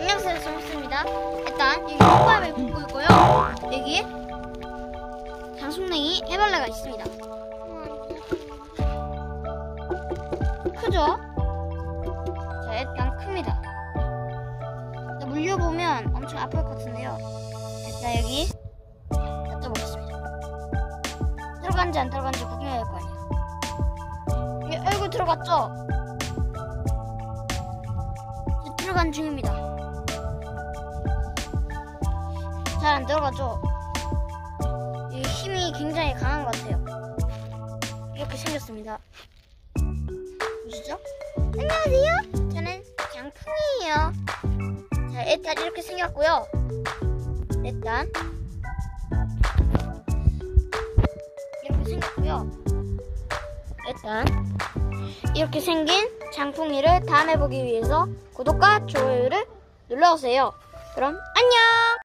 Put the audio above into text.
안녕하세요, 정수입니다. 일단 여기 호감을 굽고 있고요. 여기 장송냉이 해발레가 있습니다. 크죠? 자, 일단 큽니다. 자, 물려보면 엄청 아플 것 같은데요. 일단 여기 닫아보겠습니다. 들어간지 안 들어간지 구경해야 할 거 아니에요. 여기 얼굴 들어갔죠? 들어간 중입니다. 잘 안 들어가죠? 이 힘이 굉장히 강한 것 같아요. 이렇게 생겼습니다. 보시죠? 안녕하세요. 저는 장풍이에요. 자, 일단 이렇게 생겼고요. 일단 이렇게 생겼고요. 일단 이렇게 생긴 장풍이를 다음에 보기 위해서 구독과 좋아요를 눌러주세요. 그럼 안녕!